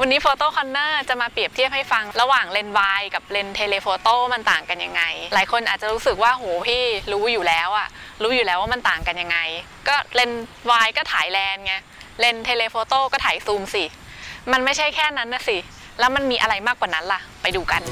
วันนี้ Photo Corner จะมาเปรียบเทียบให้ฟังระหว่างเลนส์ wide กับเลนส์ telephoto มันต่างกันยังไง หลายคนอาจจะรู้สึกว่าโหพี่รู้อยู่แล้วอะรู้อยู่แล้วว่ามันต่างกันยังไง ก็เลนส์ wide ก็ถ่าย land ไงเลนส์ telephoto ก็ถ่ายซูมสิ มันไม่ใช่แค่นั้นนะสิ แล้วมันมีอะไรมากกว่านั้นล่ะ ไปดูกัน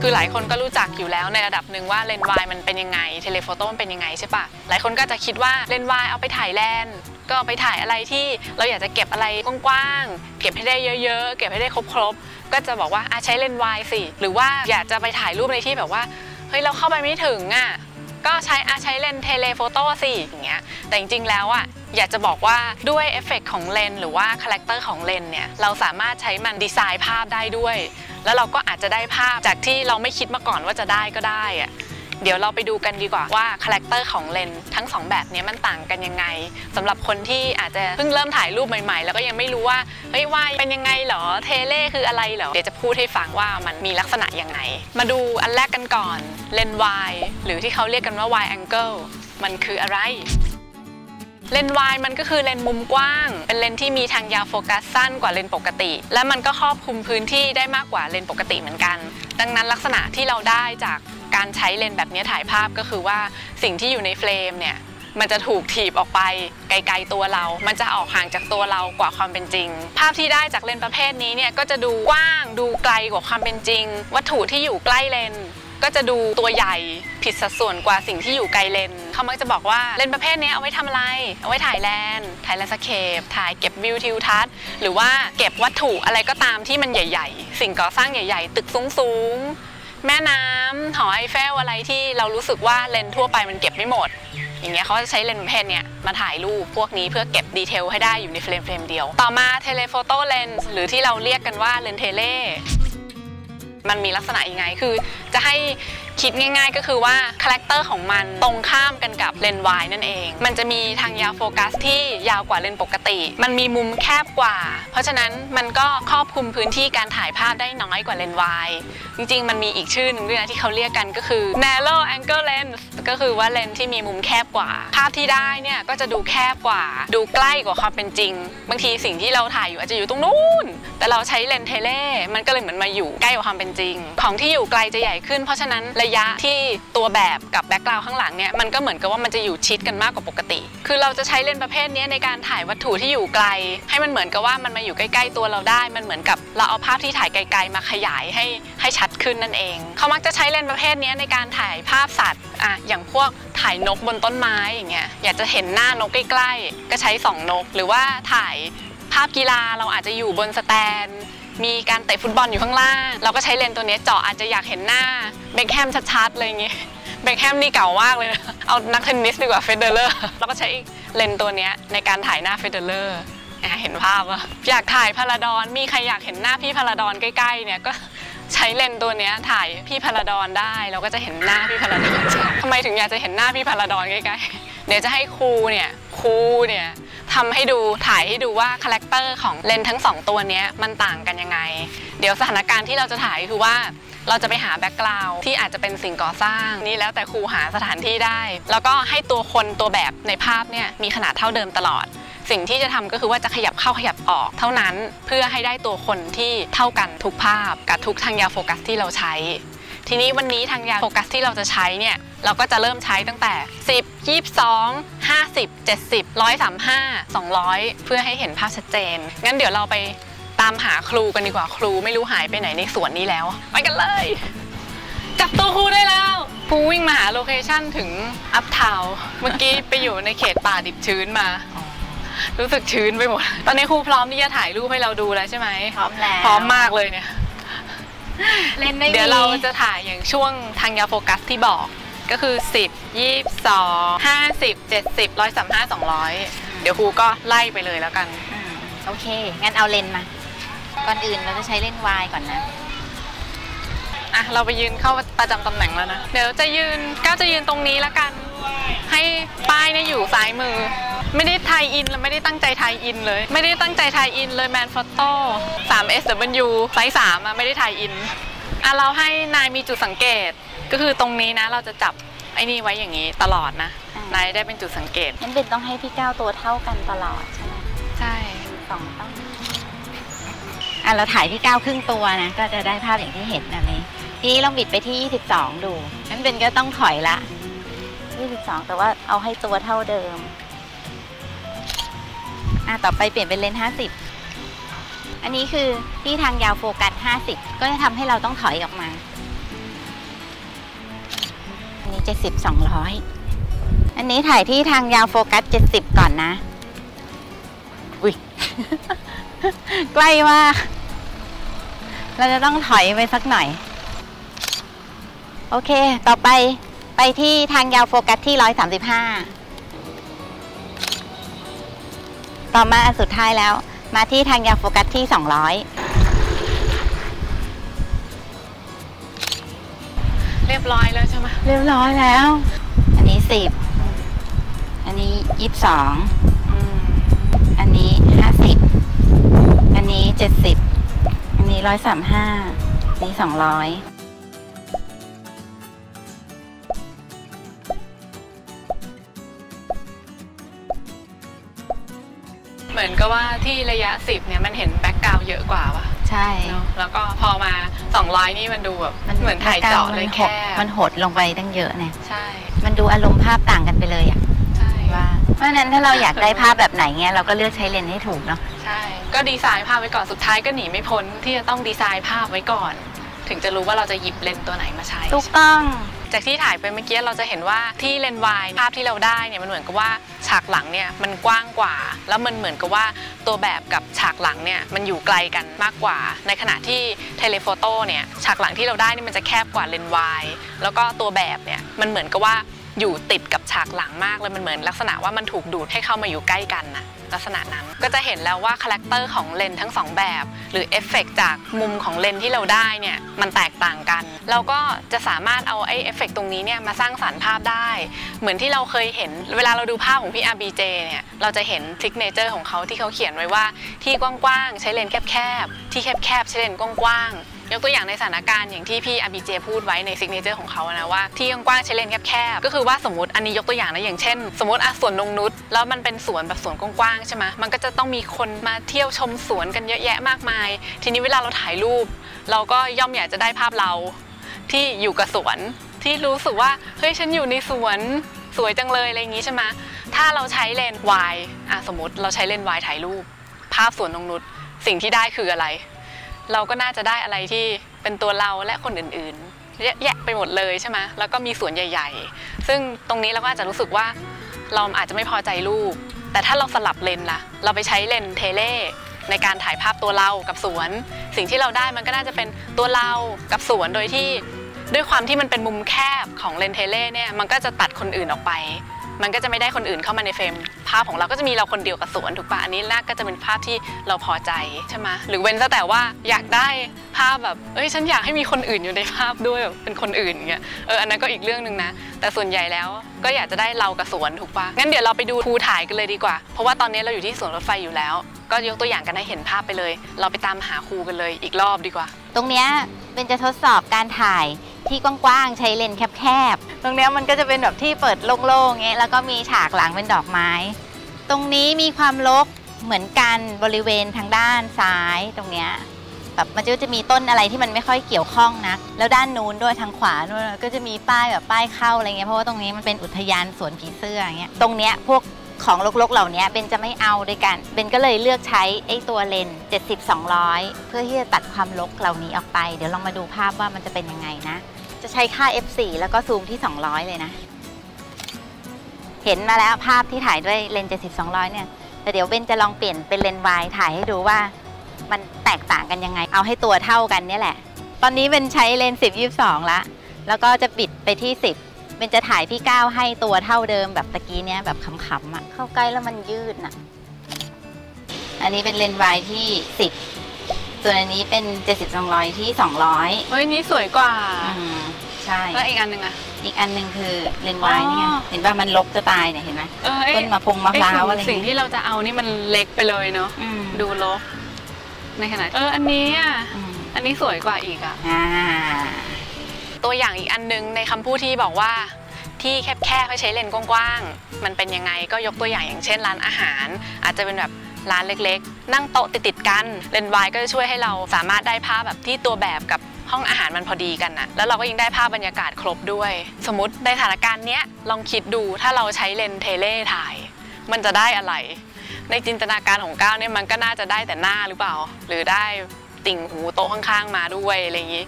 คือหลายคนก็รู้จักอยู่แล้วในระดับหนึ่งว่าเลนส์ wide มันเป็นยังไง telephoto มันเป็นยังไงใช่ปะหลายคนก็จะคิดว่าเลนส์ wide เอาไปถ่าย land ก็ไปถ่ายอะไรที่เราอยากจะเก็บอะไรกว้างๆ เก็บให้ได้เยอะๆ เก็บให้ได้ครบๆ ก็จะบอกว่าอะใช้เลนส์วายสิ หรือว่าอยากจะไปถ่ายรูปในที่แบบว่า เฮ้ยเราเข้าไปไม่ถึงอะ ก็ใช้อาใช้เลนส์ telephoto สิอย่างเงี้ย แต่จริงๆ แล้วอะอยากจะบอกว่าด้วยเอฟเฟกต์ของเลนส์หรือว่า character ของเลนส์เนี่ยเราสามารถใช้มันดีไซน์ภาพได้ด้วย แล้วเราก็อาจจะได้ภาพจากที่เราไม่คิดมาก่อนว่าจะได้ก็ได้อะ เดี๋ยวเราไปดูกันดีกว่าว่า character ของเลนส์ทั้งสองแบบนี้มันต่างกันยังไงสำหรับคนที่อาจจะเพิ่งเริ่มถ่ายรูปใหม่ๆ แล้วก็ยังไม่รู้ว่าเฮ้ย wide เป็นยังไงหรอ tele คืออะไรหรอเดี๋ยวจะพูดให้ฟังว่ามันมีลักษณะยังไง มาดูอันแรกกันก่อนเลนส์วายหรือที่เขาเรียกกันว่า wide angle มันคืออะไรเลนส์วายมันก็คือเลนส์มุมกว้าง เป็นเลนส์ที่มีทางยาวโฟกัสสั้นกว่าเลนส์ปกติ และมันก็ครอบคลุมพื้นที่ได้มากกว่าเลนส์ปกติเหมือนกัน ดังนั้นลักษณะที่เราได้จาก การใช้เลนส์แบบนี้ถ่ายภาพก็คือว่าสิ่งที่อยู่ในเฟรมเนี่ยมันจะถูกถีบออกไปไกลๆตัวเรา มันจะออกห่างจากตัวเรากว่าความเป็นจริง ภาพที่ได้จากเลนส์ประเภทนี้เนี่ยก็จะดูกว้างดูไกลกว่าความเป็นจริง วัตถุที่อยู่ใกล้เลนส์ก็จะดูตัวใหญ่ผิดสัดส่วนกว่าสิ่งที่อยู่ไกลเลนส์เขามักจะบอกว่าเลนส์ประเภทนี้เอาไว้ทำอะไร เอาไว้ถ่าย land ถ่าย landscape ถ่ายเก็บวิวทิวทัศน์ หรือว่าเก็บวัตถุอะไรก็ตามที่มันใหญ่ ๆ สิ่งก่อสร้างใหญ่ ๆ ตึกสูงๆ แม่น้ำหอไอเฟลอะไรที่เรารู้สึกว่าเลนส์ทั่วไปมันเก็บไม่หมด อย่างเงี้ยเขาจะใช้เลนส์ประเภทเนี้ยมาถ่ายรูปพวกนี้เพื่อเก็บ detail ให้ได้อยู่ในเฟรมเฟรมเดียว ต่อมา telephoto lens หรือที่เราเรียกกันว่าเลนส์ tele มันมีลักษณะยังไงคือจะให้ คิดง่าย ๆ ก็คือว่า character ของมันตรงข้ามกันกับเลนส์วายนั่นเอง มันจะมีทางยาวโฟกัสที่ยาวกว่าเลนส์ปกติ มันมีมุมแคบกว่า เพราะฉะนั้นมันก็ครอบคลุมพื้นที่การถ่ายภาพได้น้อยกว่าเลนส์วายจริง ๆ มันมีอีกชื่อหนึ่งด้วยนะที่เขาเรียกกันก็คือ narrow angle lens ก็คือว่าเลนส์ที่มีมุมแคบกว่า ภาพที่ได้เนี่ยก็จะดูแคบกว่า ดูใกล้กว่าความเป็นจริง บางทีสิ่งที่เราถ่ายอยู่อาจจะอยู่ตรงนู้นแต่เราใช้เลนส์ tele มันก็เลยเหมือนมาอยู่ใกล้กว่าความเป็นจริง ของที่อยู่ไกลจะใหญ่ขึ้นเพราะฉะนั้นระยะที่ตัวแบบกับ background ข้างหลังเนี่ยมันก็เหมือนกับว่ามันจะอยู่ชิดกันมากกว่าปกติ คือเราจะใช้เลนส์ประเภทนี้ในการถ่ายวัตถุที่อยู่ไกล ให้มันเหมือนกับว่ามันมาอยู่ใกล้ๆตัวเราได้ มันเหมือนกับเราเอาภาพที่ถ่ายไกล ๆ มาขยายให้ให้ชัดขึ้นนั่นเอง เขามักจะใช้เลนส์ประเภทนี้ในการถ่ายภาพสัตว์อะอย่างพวกถ่ายนกบนต้นไม้อย่างเงี้ยอยากจะเห็นหน้านกใกล้ๆก็ใช้ส่องนก หรือว่าถ่ายภาพกีฬาเราอาจจะอยู่บนสแตน มีการเตะฟุตบอลอยู่ข้างล่าง เราก็ใช้เลนตัวนี้เจาะอาจจะอยากเห็นหน้าเบคแฮมชัดๆอะไรอย่างเงี้ยเบคแฮมนี่เก่ามากเลยนะ เอานักเทนนิสดีกว่าเฟเดอเรอร์เราก็ใช้เลนส์ตัวนี้ในการถ่ายหน้าเฟเดอร์เลอร์เห็นภาพอะอยากถ่ายพาราดอนมีใครอยากเห็นหน้าพี่พาราดอนใกล้ๆเนี่ยก็ใช้เลนตัวนี้ถ่ายพี่พาราดอนได้ เราก็จะเห็นหน้าพี่พาราดอนทำไมถึงอยากจะเห็นหน้าพี่พาราดอนใกล้ๆเดี๋ยวจะให้ครูเนี่ยครูเนี่ย ทำให้ดูถ่ายให้ดูว่า character ของเลนส์ทั้งสองตัวนี้มันต่างกันยังไง เดี๋ยวสถานการณ์ที่เราจะถ่ายคือว่าเราจะไปหา background ที่อาจจะเป็นสิ่งก่อสร้างนี่แล้วแต่ครูหาสถานที่ได้ แล้วก็ให้ตัวคนตัวแบบในภาพเนี่ยมีขนาดเท่าเดิมตลอด สิ่งที่จะทำก็คือว่าจะขยับเข้าขยับออก เท่านั้นเพื่อให้ได้ตัวคนที่เท่ากันทุกภาพกับทุกทางยาวโฟกัสที่เราใช้ ทีนี้วันนี้ทางยาวโฟกัสที่เราจะใช้เนี่ยเราก็จะเริ่มใช้ตั้งแต่ 10 22 50 70 135 200 เพื่อให้เห็นภาพชัดเจน งั้นเดี๋ยวเราไปตามหาครูกันดีกว่าครูไม่รู้หายไปไหนในสวนนี้แล้ว ไปกันเลย จับตัวครูได้แล้วครูวิ่งมาหาโลเคชั่นถึงอัพทาวเมื่อกี้ไปอยู่ในเขตป่าดิบชื้นมารู้สึกชื้นไปหมด ตอนนี้ครูพร้อมที่จะถ่ายรูปให้เราดูแล้วใช่ไหมพร้อมแล้ว พร้อมมากเลยเนี่ย เล่นได้เดี๋ยวเราจะถ่ายอย่างช่วงทางยาวโฟกัสที่บอกก็คือ 10 22 50 70 135 200 เดี๋ยวครูก็ไล่ไปเลยแล้วกันอืมโอเค งั้นเอาเลนส์มา ก่อนอื่นเราจะใช้เลนส์วายก่อนนะ อะ เราไปยืนเข้าประจำตำแหน่งแล้วนะ เดี๋ยวจะยืนก้าวจะยืนตรงนี้แล้วกัน ให้ป้ายเนี่ยอยู่ซ้ายมือ ไม่ได้ tie-in และไม่ได้ตั้งใจ tie-in เลย ไม่ได้ตั้งใจไทยอินเลยแมนฟอโต้3 SW ไซส์3อะไม่ได้ไทยอินอะเราให้นายมีจุดสังเกต ก็คือตรงนี้นะเราจะจับไอ้นี่ไว้อย่างนี้ตลอดนะอ่านนายได้เป็นจุดสังเกตงั้นเบนต้องให้พี่ก้าวตัวเท่ากันตลอดใช่ไหมใช่สองต้องอะเราถ่ายที่เก้าครึ่งตัวนะ ก็จะได้ภาพอย่างที่เห็นนะนี้ทีนี้ลองบิดไปที่ 22 ดูงั้นเป็นก็ต้องถอยละ22 แต่ว่าเอาให้ตัวเท่าเดิม อะต่อไปเปลี่ยนเป็นเลนส์50 อันนี้คือที่ทางยาวโฟกัส 50 ก็จะทำให้เราต้องถอยออกมา อันนี้ 70 200 อันนี้ถ่ายที่ทางยาวโฟกัส 70 ก่อนนะ อุ้ย ใกล้มาก เราจะต้องถอยไปสักหน่อย โอเค ต่อไปไปที่ทางยาวโฟกัสที่ 135 ต่อมาอันสุดท้ายแล้ว มาที่ทางยาวโฟกัสที่ 200 เรียบร้อยแล้วใช่ไหมเรียบร้อยแล้ว อันนี้ 10 อันนี้ 22อืมอันนี้ 50 อันนี้ 70 อันนี้ 135อันนี้ 200 เหมือนกับว่าที่ระยะ 10 เนี่ยมันเห็นแบ็กกราวเยอะกว่าว่ะใช่เนาะแล้วก็พอมา 200 นี่มันดูแบบเหมือนถ่ายเจาะเลยแค่มันหดลงไปตั้งเยอะเนี่ยใช่ มันดูอารมณ์ภาพต่างกันไปเลยอะใช่ว่าเพราะฉะนั้นถ้าเราอยากได้ภาพแบบไหนเงี้ยเราก็เลือกใช้เลนส์ให้ถูกเนาะใช่ ก็ดีไซน์ภาพไว้ก่อนสุดท้ายก็หนีไม่พ้นที่จะต้องดีไซน์ภาพไว้ก่อน ถึงจะรู้ว่าเราจะหยิบเลนส์ตัวไหนมาใช้ถูกต้อง จากที่ถ่ายไปเมื่อกี้เราจะเห็นว่าที่เลนส์วายภาพที่เราได้เนี่ยมันเหมือนกับว่าฉากหลังเนี่ยมันกว้างกว่า แล้วมันเหมือนกับว่าตัวแบบกับฉากหลังเนี่ยมันอยู่ไกลกันมากกว่า ในขณะที่ telephoto เนี่ยฉากหลังที่เราได้นี่มันจะแคบกว่าเลนส์วายแล้วก็ตัวแบบเนี่ยมันเหมือนกับว่า อยู่ติดกับฉากหลังมากเลยมันเหมือน ลักษณะว่ามันถูกดูดให้เข้ามาอยู่ใกล้กันนะลักษณะนั้นก็จะเห็นแล้วว่า character ของเลนส์ทั้งสองแบบ หรือเอฟเฟกต์จากมุมของเลนส์ที่เราได้เนี่ยมันแตกต่างกัน เราก็จะสามารถเอาไอ้เอฟเฟกต์ตรงนี้เนี่ยมาสร้างสรรค์ภาพได้ เหมือนที่เราเคยเห็น เวลาเราดูภาพของพี่ RBJ เนี่ยเราจะเห็น signature ของเขาที่เขาเขียนไว้ว่าที่กว้างๆใช้เลนส์แคบๆที่แคบๆใช้เลนส์กว้างๆ ยกตัวอย่างในสถานการณ์อย่างที่พี่ RBJ พูดไว้ใน signature ของเขานะว่าที่กว้างใช้เลนส์แคบๆก็คือว่าสมมติอันนี้ยกตัวอย่างนะอย่างเช่น สมมติอะสวนนงนุชแล้วมันเป็นสวนแบบสวนกว้างๆใช่ไหมมันก็จะต้องมีคนมาเที่ยวชมสวนกันเยอะแยะมากมาย ทีนี้เวลาเราถ่ายรูป เราก็ย่อมอยากจะได้ภาพเราที่อยู่กับสวนที่รู้สึกว่าเฮ้ยฉันอยู่ในสวนสวยจังเลยอะไรอย่างงี้ใช่ไหมถ้าเราใช้เลนส์วายอะสมมติเราใช้เลนส์วายถ่ายรูป ภาพสวนนงนุษสิ่งที่ได้คืออะไร เราก็น่าจะได้อะไรที่เป็นตัวเราและคนอื่นๆเยอะแยะไปหมดเลยใช่ไหมแล้วก็มีสวนใหญ่ ๆ ซึ่งตรงนี้เราก็อาจจะรู้สึกว่าเราอาจจะไม่พอใจรูปแต่ถ้าเราสลับเลนล่ะ เราไปใช้เลนเทเลในการถ่ายภาพตัวเรากับสวน สิ่งที่เราได้มันก็น่าจะเป็นตัวเรากับสวนโดยที่ด้วยความที่มันเป็นมุมแคบของเลนเทเลเนี่ยมันก็จะตัดคนอื่นออกไป มันก็จะไม่ได้คนอื่นเข้ามาในเฟรม ภาพของเราก็จะมีเราคนเดียวกับสวนถูกปะอันนี้น่าก็จะเป็นภาพที่เราพอใจใช่ไหมหรือเว้นแต่ว่าอยากได้ภาพแบบเอ้ยฉันอยากให้มีคนอื่นอยู่ในภาพด้วยแบบเป็นคนอื่นอย่างเงี้ยเอออันนั้นก็อีกเรื่องหนึ่งนะ แต่ส่วนใหญ่แล้วก็อยากจะได้เรากับสวนถูกปะงั้นเดี๋ยวเราไปดูครูถ่ายกันเลยดีกว่า เพราะว่าตอนนี้เราอยู่ที่สวนรถไฟอยู่แล้ว ก็ยกตัวอย่างกันให้เห็นภาพไปเลย เราไปตามหาครูกันเลยอีกรอบดีกว่า ตรงเนี้ยเป็นจะทดสอบการถ่าย ที่กว้างๆ ใช้เลนแคบๆ ตรงเนี้ยมันก็จะเป็นแบบที่เปิดโล่งๆเงี้ยแล้วก็มีฉากหลังเป็นดอกไม้ ตรงนี้มีความรกเหมือนกันบริเวณทางด้านซ้ายตรงเนี้ยแบบมันก็จะมีต้นอะไรที่มันไม่ค่อยเกี่ยวข้องนะแล้วด้านนู้นด้วยทางขวานู้นก็จะมีป้ายแบบป้ายเข้าอะไรเงี้ยเพราะว่าตรงนี้มันเป็นอุทยานสวนผีเสื้ออย่างเงี้ยตรงเนี้ยพวก ของรกๆเหล่านี้เบนจะไม่เอาด้วยกัน เบนก็เลยเลือกใช้ไอ้ตัวเลนส์70 200 เพื่อที่จะตัดความรกเหล่านี้ออกไป เดี๋ยวลองมาดูภาพว่ามันจะเป็นยังไงนะ จะใช้ค่า f4 แล้วก็ซูมที่ 200 เลยนะ เห็นมาแล้วภาพที่ถ่ายด้วยเลนส์70 200 เนี่ยแต่เดี๋ยวเบนจะลองเปลี่ยนเป็นเลนส์วายถ่ายให้ดูว่า มันแตกต่างกันยังไง เอาให้ตัวเท่ากันเนี่ยแหละ ตอนนี้เป็นใช้เลนส์10 22ละแล้วก็จะปิดไปที่ 10 เบนจะถ่ายพี่ก้าวให้ตัวเท่าเดิมแบบตะกี้เนี้ยแบบขำๆอะเข้าใกล้แล้วมันยืดน่ะ อันนี้เป็นเลนส์วายที่10ส่วนอันนี้เป็น70 200ที่200เฮ้ยนี่สวยกว่า อืมใช่ แล้วอีกอันหนึ่งอะอีกอันหนึ่งคือเลนส์วายนี่ไงอ๋อเห็นป่ะมันลกจะตายเนี่ยเห็นไหมเออไอ้ต้นมะพงมะพร้าวอะไรไสิ่งที่เราจะเอานี่มันเล็กไปเลยเนาะอืมดูลกในขณะเอออันนี้อะอืมอันนี้สวยกว่าอีกอะอ่า ตัวอย่างอีกอันนึงในคำพูดที่บอกว่าที่แคบๆให้ใช้เลนส์กว้างๆ มันเป็นยังไงก็ยกตัวอย่างอย่างเช่นร้านอาหาร อาจจะเป็นแบบร้านเล็กๆ นั่งโต๊ะติดๆกัน เลนส์วายก็จะช่วยให้เราสามารถได้ภาพแบบที่ตัวแบบกับห้องอาหารมันพอดีกันนะแล้วเราก็ยังได้ภาพบรรยากาศครบด้วย สมมติในสถานการณ์เนี้ยลองคิดดูถ้าเราใช้เลนส์เทเลถ่าย มันจะได้อะไร ในจินตนาการของก้าวเนี่ยมันก็น่าจะได้แต่หน้าหรือเปล่า หรือได้ติ่งหูโต๊ะข้างๆ มาด้วยอะไรอย่างนี้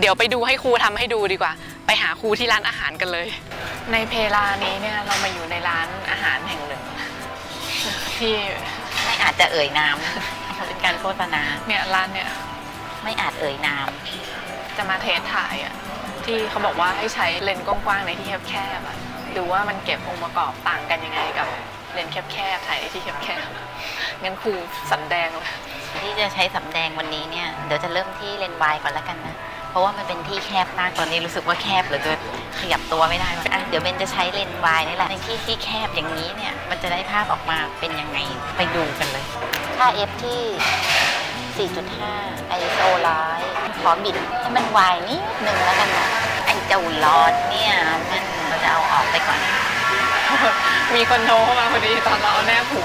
เดี๋ยวไปดูให้ครูทำให้ดูดีกว่า ไปหาครูที่ร้านอาหารกันเลย ในเพลานี้เนี่ยเรามาอยู่ในร้านอาหารแห่งหนึ่ง ที่ไม่อาจจะเอ่ยนามเขาเป็นการโฆษณาเนี่ยร้านเนี่ยไม่อาจเอ่ยนาม จะมาเทสถ่ายอะที่เขาบอกว่าให้ใช้เลนส์กว้างๆในที่แคบๆอะดูว่ามันเก็บองค์ประกอบต่างกันยังไงกับเลนส์แคบๆถ่ายในที่แคบๆงั้นครูสำแดงเลยที่จะใช้สำแดงวันนี้เนี่ยเดี๋ยวจะเริ่มที่เลนส์วายก่อนแล้วกันนะ เพราะว่ามันเป็นที่แคบมากตอนนี้รู้สึกว่าแคบเหลือเกินขยับตัวไม่ได้ว่ะอะเดี๋ยวเบนจะใช้เลนส์วายนี่แหละในที่ที่แคบอย่างนี้เนี่ยมันจะได้ภาพออกมาเป็นยังไงไปดูกันเลย ค่า f ที่ 4.5 ISO ร้อยขอบิดให้มันวายนิดหนึ่งแล้วกันนะไอ้เจ้าลอดเนี่ยมันเราจะเอาออกไปก่อน มีคนโทรเข้ามาพอดีตอนเราเอาแนบหู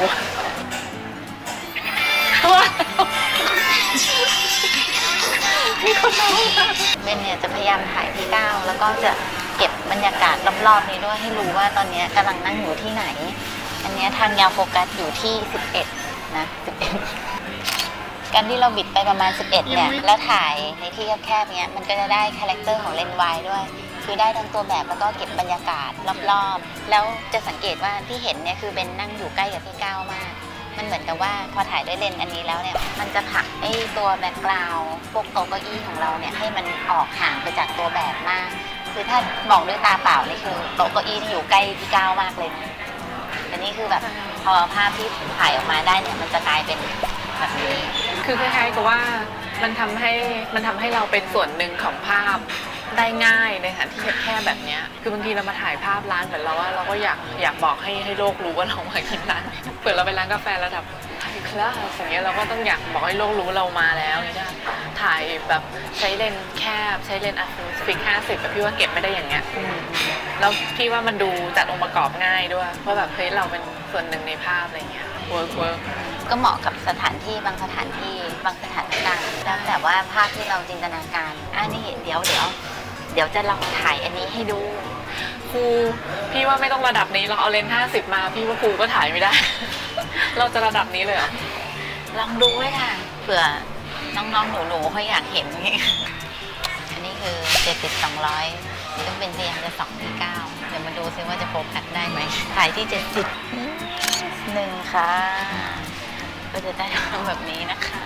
มีคนโทรมาเบนเนี่ยจะพยายามถ่ายที่ก้าวแล้วก็จะเก็บบรรยากาศรอบๆนี้ด้วยให้รู้ว่าตอนเนี้ยกำลังนั่งอยู่ที่ไหน อันเนี้ยทางยาวโฟกัสอยู่ที่ 11 นะ 11 การที่เราบิดไปประมาณ 11 เนี่ย แล้วถ่ายในที่แคบๆเนี้ยมันก็จะได้ character ของเลนส์ wide ด้วยคือได้ทั้งตัวแบบแล้วก็เก็บบรรยากาศรอบๆ แล้วจะสังเกตว่าที่เห็นเนี่ยคือเบนนั่งอยู่ใกล้กับพี่ก้าวมาก มันเหมือนกับว่าพอถ่ายด้วยเลนส์อันนี้แล้วเนี่ย มันจะผลักไอ้ตัว background พวกโต๊ะเก้าอี้ของเราเนี่ยให้มันออกห่างไปจากตัวแบบมาก คือถ้ามองด้วยตาเปล่านี่คือโต๊ะเก้าอี้ที่อยู่ใกล้พี่ก้าวมากเลยนะแต่นี่คือแบบพอภาพที่ถ่ายออกมาได้เนี่ยมันจะกลายเป็นแบบนี้ คือคล้ายๆกับว่ามันทำให้มันทำให้เราเป็นส่วนหนึ่งของภาพ ได้ง่ายในสถานที่แคบๆแบบเนี้ยคือบางทีเรามาถ่ายภาพร้านเหมือนเราว่าเราก็อยากอยากบอกให้ให้โลกรู้ว่าเรามากินร้านนี้เปิดเราไปร้านกาแฟระดับ high class อย่างเงี้ยเราก็ต้องอยากบอกให้โลกรู้เรามาแล้วอย่างเงี้ยถ่ายแบบใช้เลนส์แคบใช้เลนส์อัลฟ fix ห้าสิบแต่พี่ว่าเก็บไม่ได้อย่างเงี้ยแล้วพี่ว่ามันดูจัดองค์ประกอบง่ายด้วยเพราะแบบเฮ้ยเราเป็นส่วนหนึ่งในภาพอะไรเงี้ย work workก็เหมาะกับสถานที่บางสถานที่บางสถานการณ์แล้วแต่ว่าภาพที่เราจินตนาการอ่านี่เดี๋ยวเดี๋ยว เดี๋ยวจะลองถ่ายอันนี้ให้ดู ครูพี่ว่าไม่ต้องระดับนี้เราเอาเลนส์ห้าสิบมา พี่ว่าครูก็ถ่ายไม่ได้ เราจะระดับนี้เลยเหรอลองดูไว้ค่ะเผื่อน้องๆหนูๆเขาอยากเห็นอันนี้คือเจ็ดสิบสองร้อยซึ่งเป็นพยายามจะสองที่เก้าเดี๋ยวมาดูซิว่าจะโฟกัสได้ไหมถ่ายที่เจ็ดสิบหนึ่งค่ะก็จะได้แบบนี้นะคะ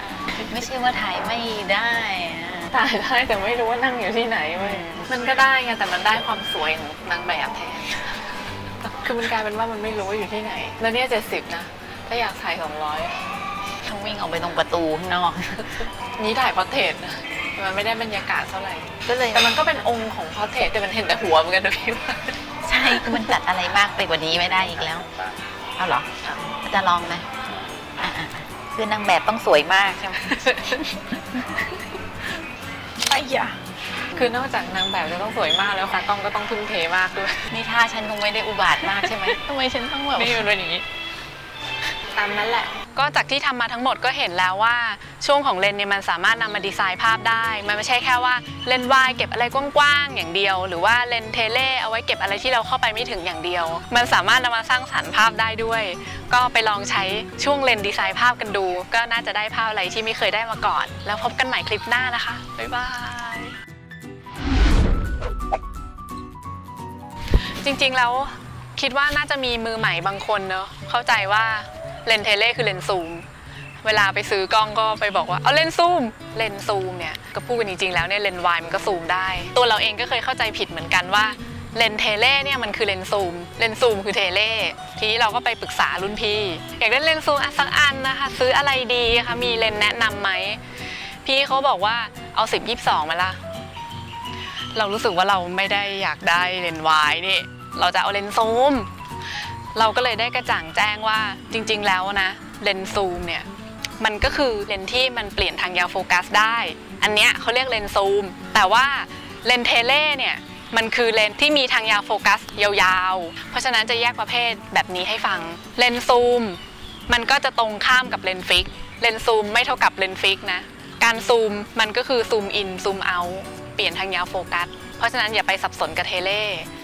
ไม่ใช่ว่าถ่ายไม่ได้อะ ถ่ายได้แต่ไม่รู้ว่านั่งอยู่ที่ไหนเว้ยมันก็ได้ไงแต่มันได้ความสวยของนางแบบแทนคือมันกลายเป็นว่ามันไม่รู้ว่าอยู่ที่ไหน แล้วเนี่ยเจ็ดสิบนะถ้าอยากถ่ายสองร้อยต้องวิ่งออกไปตรงประตูข้างนอก นี้ถ่าย portrait นะมันไม่ได้บรรยากาศเท่าไหร่ก็เลยแต่มันก็เป็นองค์ของ portrait แต่มันเห็นแต่หัวเหมือนกันนะพี่ว่าใช่คือมันจัดอะไรมากไปกว่านี้ไม่ได้อีกแล้วเอาเหรอจะลองไหมอะอะอะคือนางแบบต้องสวยมากใช่ไหม ไอ้ยะคือนอกจากนางแบบจะต้องสวยมากแล้วค่ะกล้องก็ต้องทุ่มเทมากด้วย นี่ท่าฉันคงไม่ได้อุบาทว์มากใช่ไหมทำไมฉันต้องแบบนี่มันเป็นอย่างนี้ ตามนั้นแหละ ก็จากที่ทำมาทั้งหมดก็เห็นแล้วว่าช่วงของเลนเนี่ยมันสามารถนำมาดีไซน์ภาพได้ มันไม่ใช่แค่ว่าเลนวายเก็บอะไรกว้างๆอย่างเดียว หรือว่าเลนเทเล่เอาไว้เก็บอะไรที่เราเข้าไปไม่ถึงอย่างเดียว มันสามารถนำมาสร้างสรรค์ภาพได้ด้วย ก็ไปลองใช้ช่วงเลนดีไซน์ภาพกันดู ก็น่าจะได้ภาพอะไรที่ไม่เคยได้มาก่อน แล้วพบกันใหม่คลิปหน้านะคะบ๊ายบายจริงๆแล้วคิดว่าน่าจะมีมือใหม่บางคนเนอะเข้าใจว่า เลนส์ tele คือเลนส์ซูม เวลาไปซื้อกล้องก็ไปบอกว่าเอาเลนส์ซูม เลนส์ซูมเนี่ยก็พูดกันจริงๆแล้วเนี่ยเลนส์ wide มันก็ซูมได้ ตัวเราเองก็เคยเข้าใจผิดเหมือนกันว่าเลนส์ tele เนี่ยมันคือเลนส์ซูม เลนส์ซูมคือ tele ทีนี้เราก็ไปปรึกษารุ่นพี่ อยากได้เลนส์ซูมอะสักอันนะคะ ซื้ออะไรดีคะมีเลนส์แนะนำไหมพี่เขาบอกว่าเอา10 22มาละเรารู้สึกว่าเราไม่ได้อยากได้เลนส์ wide นี่เราจะเอาเลนส์ซูม เราก็เลยได้กระจ่างแจ้งว่าจริง ๆ แล้วนะเลนส์ซูมเนี่ยมันก็คือเลนส์ที่มันเปลี่ยนทางยาวโฟกัสได้ อันเนี้ยเขาเรียกเลนส์ซูม แต่ว่าเลนส์ tele เนี่ยมันคือเลนส์ที่มีทางยาวโฟกัสยาวๆ เพราะฉะนั้นจะแยกประเภทแบบนี้ให้ฟัง เลนส์ซูม มันก็จะตรงข้ามกับเลนส์ fix เลนส์ซูมไม่เท่ากับเลนส์ fix นะ การซูมมันก็คือ zoom in zoom out เปลี่ยนทางยาวโฟกัส เพราะฉะนั้นอย่าไปสับสนกับ tele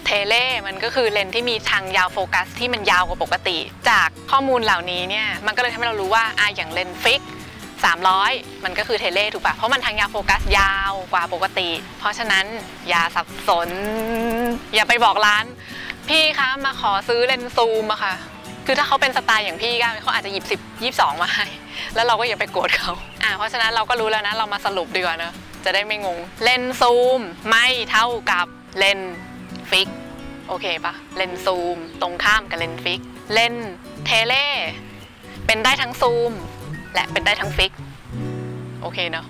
tele มันก็คือเลนส์ที่มีทางยาวโฟกัสที่มันยาวกว่าปกติ จากข้อมูลเหล่านี้เนี่ยมันก็เลยทำให้เรารู้ว่าอะอย่างเลนส์ fix 300 มันก็คือ tele ถูกปะเพราะมันทางยาวโฟกัสยาวกว่าปกติ เพราะฉะนั้นอย่าสับสน อย่าไปบอกร้าน พี่คะมาขอซื้อเลนส์ซูมอะค่ะ คือถ้าเขาเป็นสไตล์อย่างพี่ก็เขาอาจจะหยิบ10 22 มาให้ แล้วเราก็อย่าไปโกรธเขาอ่าเพราะฉะนั้นเราก็รู้แล้วนะเรามาสรุปดีกว่าเนอะ จะได้ไม่งง เลนส์ซูม ไม่เท่ากับเลนส์ fix โอเคปะเลนส์ซูม ตรงข้ามกับเลนส์ fix เลนส์ tele เป็นได้ทั้งซูม และเป็นได้ทั้ง fix โอเคเนาะ